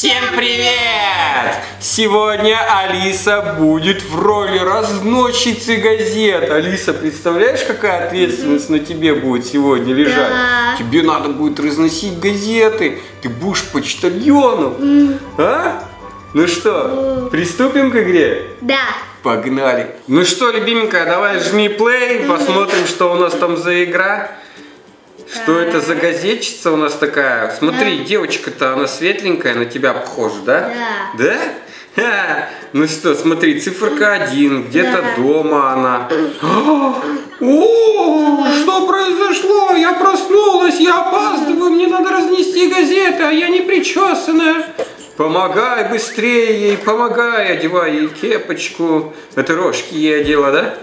Всем привет! Сегодня Алиса будет в роли разносчицы газет. Алиса, представляешь, какая ответственность на тебе будет сегодня лежать? Да. Тебе надо будет разносить газеты. Ты будешь почтальоном. А? Ну что, приступим к игре? Да. Погнали. Ну что, любименькая, давай жми плей, посмотрим, что у нас там за игра. Что это за газетчица у нас такая? Смотри, девочка-то, она светленькая, на тебя похожа, да? Да. Да? Ха! Ну что, смотри, циферка один, где-то Да. дома она. О, что произошло? Я проснулась, я опаздываю, мне надо разнести газеты, а я не причесанная. Помогай быстрее ей, помогай, одевай ей кепочку. Это рожки ей одела, да?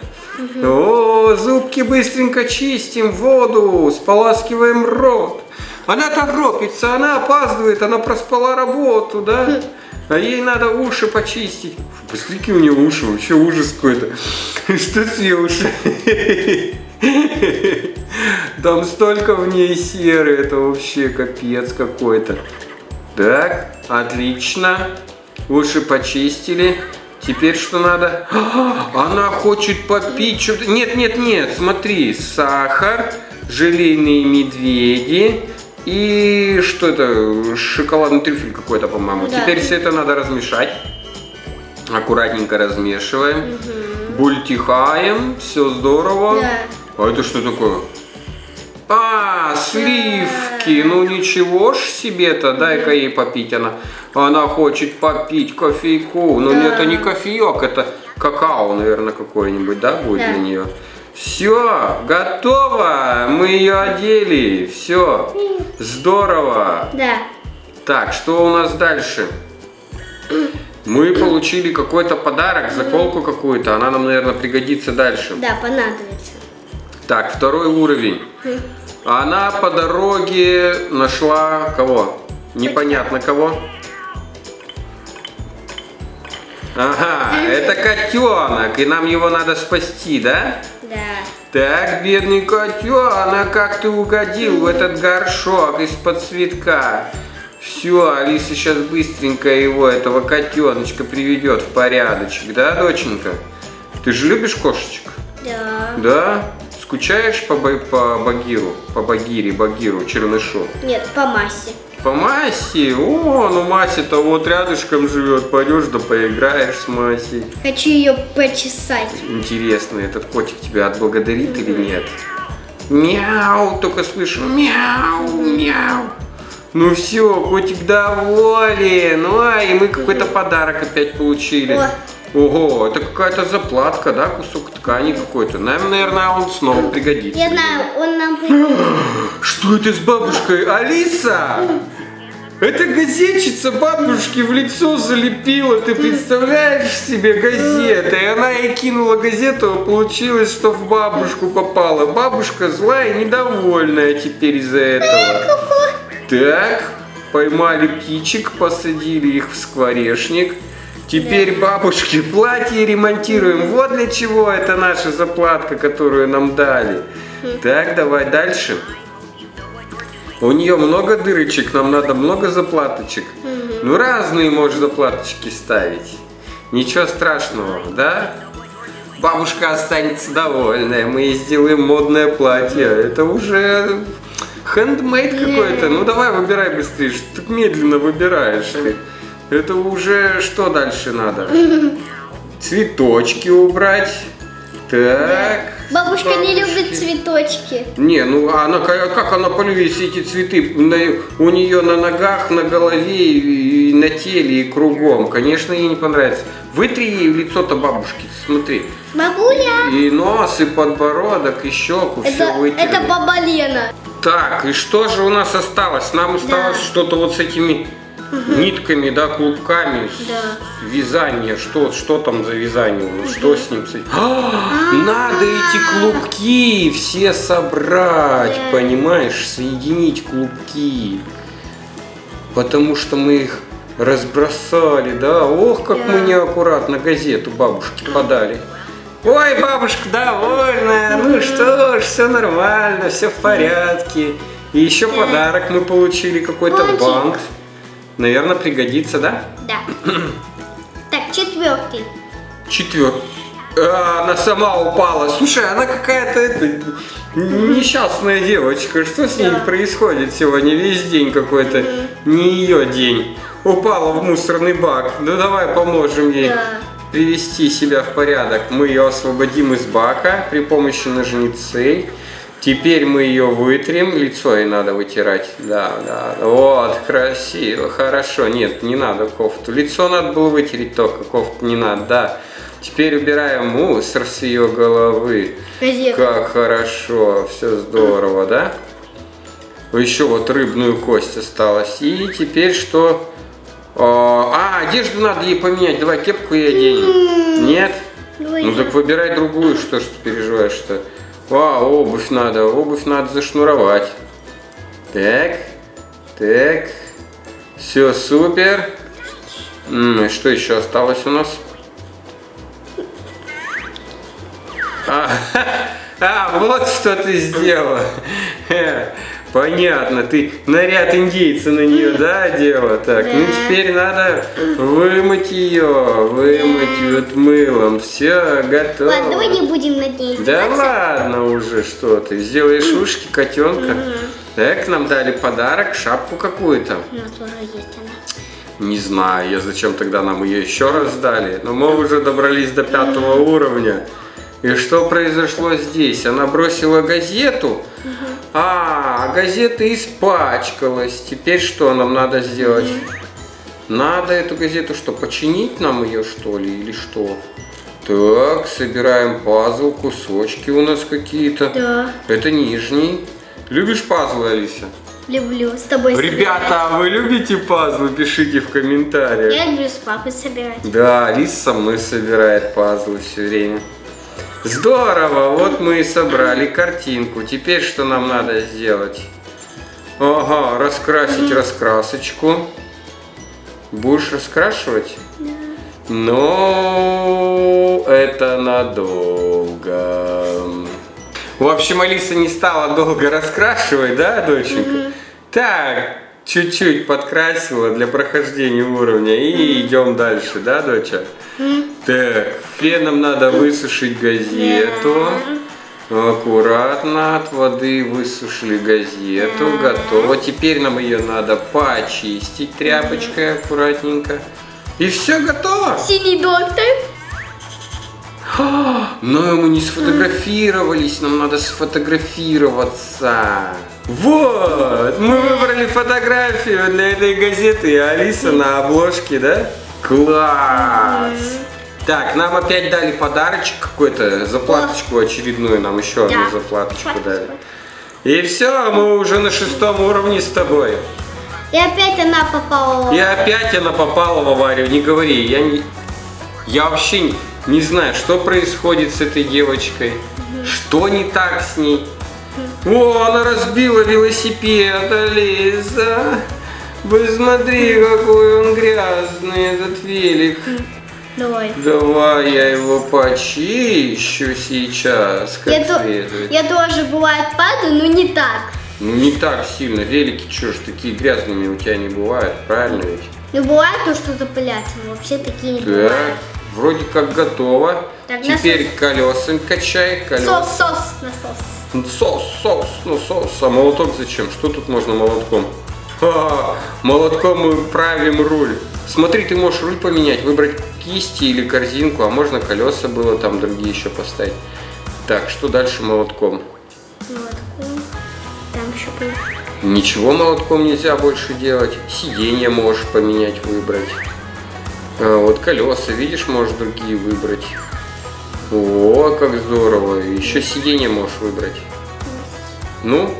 О, зубки быстренько чистим, воду, споласкиваем рот. Она торопится, она опаздывает, она проспала работу, да? А ей надо уши почистить. Фу, у нее уши, вообще ужас какой-то. Что с ее уши? Там столько в ней серы, это вообще капец какой-то. Так, отлично. Уши почистили. Теперь что надо? Она хочет попить что-то. Нет, нет, нет, смотри, сахар, желейные медведи и что это? Шоколадный трюфель какой-то, по-моему. Да. Теперь все это надо размешать. Аккуратненько размешиваем. Бультихаем, все здорово. Да. А это что такое? А, сливки. Ну ничего ж себе-то, дай-ка ей попить она. Она хочет попить кофейку. Но Да. это не кофеек, это какао, наверное, какой-нибудь, да, будет Да. для нее. Все, готово. Мы ее одели. Все. Здорово. Да. Так, что у нас дальше? Мы получили какой-то подарок, заколку какую-то. Она нам, наверное, пригодится дальше. Да, понадобится. Так, второй уровень. Она по дороге нашла кого? Непонятно кого. Ага, это котенок, и нам его надо спасти, да? Да. Так, бедный котенок, как ты угодил в этот горшок из-под цветка? Все, Алиса сейчас быстренько его, этого котеночка, приведет в порядочек, да, доченька? Ты же любишь кошечек? Да. Да? Скучаешь по, по Багиру? По Багире, Багиру, Чернышу? Нет, по массе. По Масе? О, ну Мася-то вот рядышком живет. Пойдешь да поиграешь с Масей. Хочу ее почесать. Интересно, этот котик тебя отблагодарит или нет? Мяу, только слышу. Мяу, мяу. Ну все, котик доволен. Ой, и мы какой-то подарок опять получили. О. Ого, это какая-то заплатка, да, кусок ткани какой-то. Нам, наверное, он снова пригодится. Я знаю, он нам пригодится. Что это с бабушкой? Алиса! Это газетчица бабушки в лицо залепила, ты представляешь себе газеты? И она ей кинула газету, а получилось, что в бабушку попала. Бабушка злая и недовольная теперь из-за этого. Так, поймали птичек, посадили их в скворечник. Теперь бабушке платье ремонтируем. Вот для чего это наша заплатка, которую нам дали. Так, давай дальше. У нее много дырочек, нам надо много заплаточек. Ну, разные можешь заплаточки ставить. Ничего страшного, да? Бабушка останется довольная, мы ей сделаем модное платье. Это уже хендмейд какой-то. Ну, давай выбирай быстрее, что ты так медленно выбираешь ты. Это уже что дальше надо? Цветочки убрать. Так. Бабушка не бабушки. любит цветочки. Не, ну а она ка- как она полюбит все эти цветы? На- у нее на ногах, на голове и, и на теле и кругом. Конечно, ей не понравится. Вытри ей лицо-то бабушки, смотри. Бабуля. И нос, и подбородок, и щеку, все Это, вытерли. это баба Лена. Так, и что же у нас осталось? Нам осталось Да. что-то вот с этими нитками, да, клубками, Да. вязание. Что, что там за вязание? у нас? Что с ним? А, Надо эти клубки все собрать, понимаешь, соединить клубки. Потому что мы их разбросали, да? Ох, как мы неаккуратно газету бабушке подали. Ой, бабушка довольная, ну что ж, все нормально, все в порядке. И еще подарок мы получили, какой-то банк. Наверное, пригодится, да? Да. Так, четвертый. Четвертый. А, она сама упала. Слушай, она какая-то несчастная девочка. Что с ней Да. происходит сегодня? Весь день какой-то не ее день. Упала в мусорный бак. Ну давай поможем ей Да. привести себя в порядок. Мы ее освободим из бака при помощи ножницей. Теперь мы ее вытрем, лицо ей надо вытирать. Да, да. Вот, красиво, хорошо. Нет, не надо кофту. Лицо надо было вытереть только, кофту не надо, да. Теперь убираем мусор с ее головы. Газета. Как хорошо, все здорово, да? Еще вот рыбную кость осталась. И теперь что? О, А, одежду надо ей поменять. Давай кепку ей оденем. Нет? Давай Ну я. так выбирай другую, что ж ты переживаешь-то? А, обувь надо, обувь надо зашнуровать. Так, так. Все, супер. М, и что еще осталось у нас? А, а, вот что ты сделала. Понятно, ты наряд индейца на нее, да, одела? Так, ну Да. теперь надо вымыть ее, вымыть вот мылом. Все, готово. Ладно, давай не будем над ней Да ладно уже, что ты, сделаешь ушки котенка. Так, нам дали подарок, шапку какую-то. У нас тоже есть она. Не знаю, я зачем тогда нам ее еще раз дали. Но мы уже добрались до пятого уровня. И что произошло здесь? Она бросила газету, а газета испачкалась. Теперь что нам надо сделать? Надо эту газету что, починить нам ее что ли или что? Так, собираем пазл, кусочки у нас какие-то. Да, Это нижний. Любишь пазлы, Алиса? люблю с тобой Ребята, а вы любите пазлы? Пишите в комментариях. Я люблю с папой собирать. Да, Алиса со мной собирает пазлы все время. Здорово, вот мы и собрали картинку. Теперь что нам надо сделать? Ага, раскрасить раскрасочку. Будешь раскрашивать? Но это надолго. В общем, Алиса не стала долго раскрашивать, да, доченька? Так, чуть-чуть подкрасила для прохождения уровня и идем дальше, да, доча? Так, феном надо высушить газету. Аккуратно от воды высушили газету. Готово. Теперь нам ее надо почистить тряпочкой аккуратненько. И все готово. Синий доктор. Но мы не сфотографировались, нам надо сфотографироваться. Вот, мы выбрали фотографию для этой газеты, Алиса на обложке, да? Класс! Так, нам опять дали подарочек какой-то, заплаточку очередную, нам еще одну Да. заплаточку дали. И все, мы уже на шестом уровне с тобой. И опять она попала. И опять она попала в аварию. Не говори, я не... Я вообще не, не знаю, что происходит с этой девочкой. Что не так с ней. О, она разбила велосипед, Алиса. Посмотри, какой он грязный, этот велик. Давай. Давай я его почищу сейчас, как Я, следует. я тоже бывает падаю, но не так. Ну, не так сильно. Велики, что ж, такие грязными у тебя не бывают, правильно ведь? Но бывает то, что запыляться, вообще такие не Так, бывают. вроде как готово. Так, Теперь колеса качай, колеса. Сос, сос, насос. Сос, сос, ну сос. А молоток зачем? Что тут можно молотком? Ха, молотком мы правим руль. Смотри, ты можешь руль поменять, выбрать кисти или корзинку, а можно колеса было там другие еще поставить. Так, что дальше молотком? Вот. Там еще был. Ничего молотком нельзя больше делать. Сиденье можешь поменять, выбрать. А, вот колеса, видишь, можешь другие выбрать. О, как здорово. Еще сиденье можешь выбрать. Ну,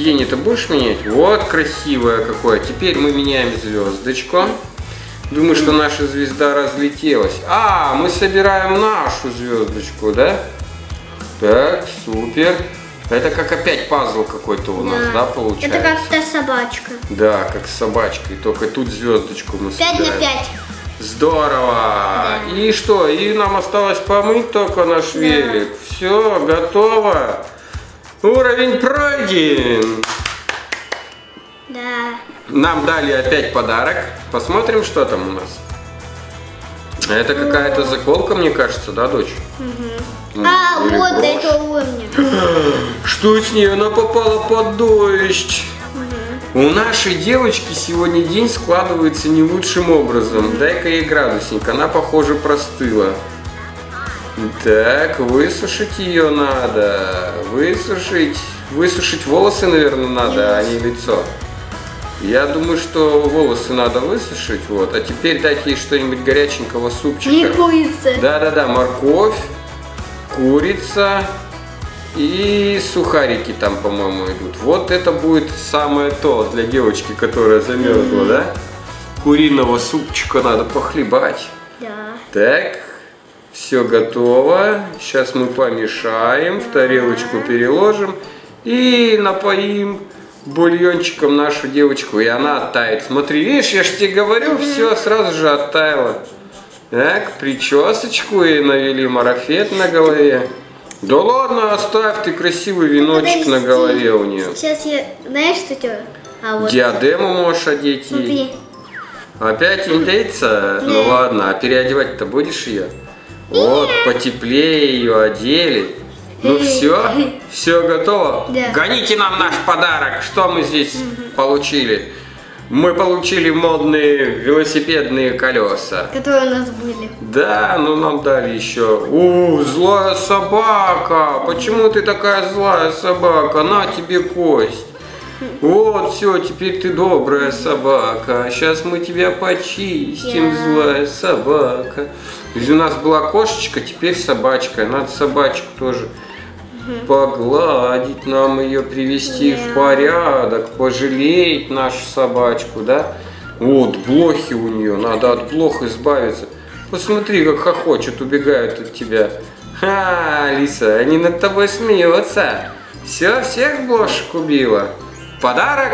сиденье ты будешь менять? Вот красивое какое. Теперь мы меняем звездочку. Думаю, что наша звезда разлетелась. А, мы собираем нашу звездочку, да? Так, супер. Это как опять пазл какой-то у нас, да, получается? Это как та собачка. Да, как с собачкой, только тут звездочку мы 5 на собираем. 5. Здорово! И что? И нам осталось помыть только наш велик. Все, готово. Уровень пройден. Да. Нам дали опять подарок. Посмотрим, что там у нас. Это какая-то заколка, мне кажется, да, дочь? Ну, А, или вот брошь. это уровня. Что с ней? Она попала под дождь. У нашей девочки сегодня день складывается не лучшим образом. Дай-ка ей градусник, она, похоже, простыла. Так, высушить ее надо. Высушить. Высушить волосы, наверное, надо, а не лицо. Я думаю, что волосы надо высушить, вот. А теперь дать ей что-нибудь горяченького И супчика. курица. Да-да-да, морковь, курица и сухарики там, по-моему, идут. Вот это будет самое то для девочки, которая замерзла, да? Куриного супчика надо похлебать. Да. Так, все готово. Сейчас мы помешаем, в тарелочку переложим и напоим бульончиком нашу девочку, и она оттает. Смотри, видишь, я же тебе говорю, все сразу же оттаяло. Так, причесочку и навели марафет на голове. Да ладно, оставь ты красивый веночек на Подожди. голове у нее. Сейчас я... Знаешь, что тебе? А вот. Диадему можешь одеть ей. Смотри. Опять индейца? Ну Нет. ладно, а переодевать-то будешь ее? Вот, потеплее ее одели. Ну все, все готово. Да. Гоните нам наш подарок. Что мы здесь получили? Мы получили модные велосипедные колеса. Которые у нас были. Да, ну нам дали еще. У, злая собака. Почему ты такая злая собака? На тебе кость. Вот, все, теперь ты добрая собака. Сейчас мы тебя почистим, Да. злая собака. То есть у нас была кошечка, теперь собачка. Надо собачку тоже погладить, нам ее привести в Да. порядок, пожалеть нашу собачку, да? Вот, блохи у нее, надо от блох избавиться. Посмотри, как хохочут, убегают от тебя. Ха, Алиса, они над тобой смеются. Все, всех блошек убила. Подарок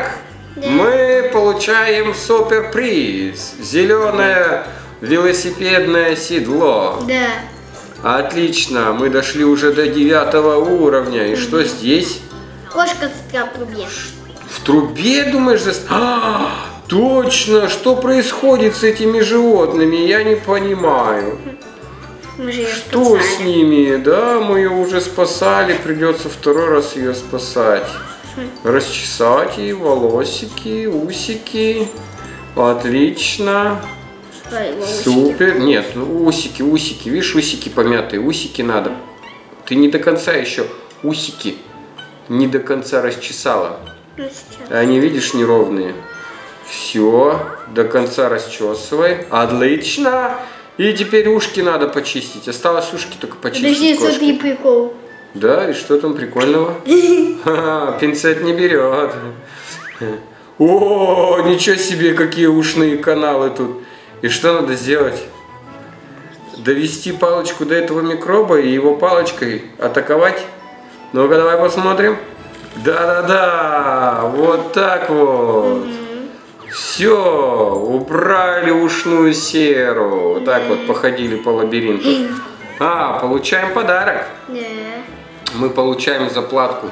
Да. мы получаем суперприз. Зеленое велосипедное седло. Да. Отлично, мы дошли уже до девятого уровня. И что здесь? Кошка с трубе. В трубе, думаешь, зас- А, точно, что происходит с этими животными, я не понимаю. Мы же ее Что с спасали. ними? Да, мы ее уже спасали, придется второй раз ее спасать. Расчесать ей волосики, усики. Отлично. Волосики. Супер. Нет, ну, усики, усики. Видишь, усики помятые. Усики надо. Ты не до конца еще усики не до конца расчесала. Сейчас. Они, видишь, неровные. Все, до конца расчесывай. Отлично. И теперь ушки надо почистить. Осталось ушки только Подожди, почистить. кошке. смотри, прикол. Да, и что там прикольного? Ха-ха, Пинцет не берет. О, ничего себе, какие ушные каналы тут. И что надо сделать? Довести палочку до этого микроба и его палочкой атаковать? Ну-ка, давай посмотрим. Да-да-да, вот так вот. Все, убрали ушную серу. Вот так вот походили по лабиринту. А, получаем подарок Да. мы получаем заплатку.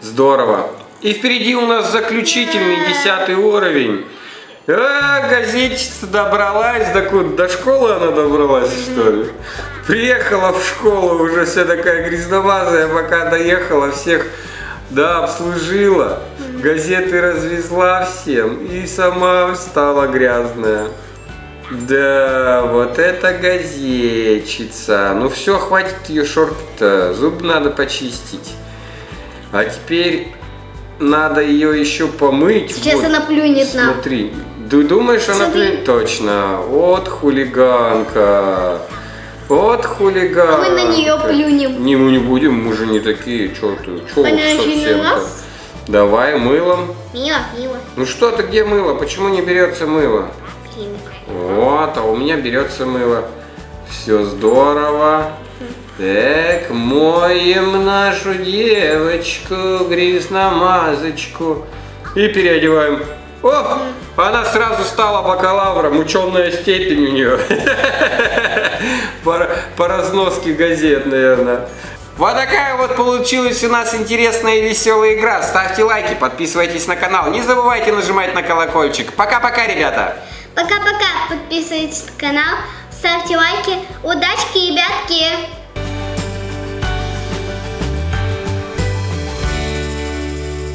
Здорово. И впереди у нас заключительный десятый уровень. А, газетчица добралась, до куда? До школы она добралась, что ли? Приехала в школу, уже вся такая грязномазая, пока доехала, всех, да, обслужила, газеты развезла всем, и сама стала грязная. Да, вот это газетчица. Ну все, хватит ее шорт-то. Зуб надо почистить. А теперь надо ее еще помыть. Сейчас Вот, она плюнет нам. Смотри. Ты думаешь, она плюнет? Точно. Вот хулиганка. Вот хулиганка. А мы на неё плюнем. Не, мы не будем, мы же не такие. Че ты? Че Она совсем-то? нас. Давай мылом. Мило, мило. Ну что ты, где мыло? Почему не берется мыло? Блин. Вот, а у меня берется мыло. Все здорово. Так, моем нашу девочку, грязномазочку. И переодеваем. О, она сразу стала бакалавром, ученая степень у нее. По, по разноске газет, наверное. Вот такая вот получилась у нас интересная и веселая игра. Ставьте лайки, подписывайтесь на канал. Не забывайте нажимать на колокольчик. Пока-пока, ребята! Пока-пока. Подписывайтесь на канал, ставьте лайки. Удачки, ребят.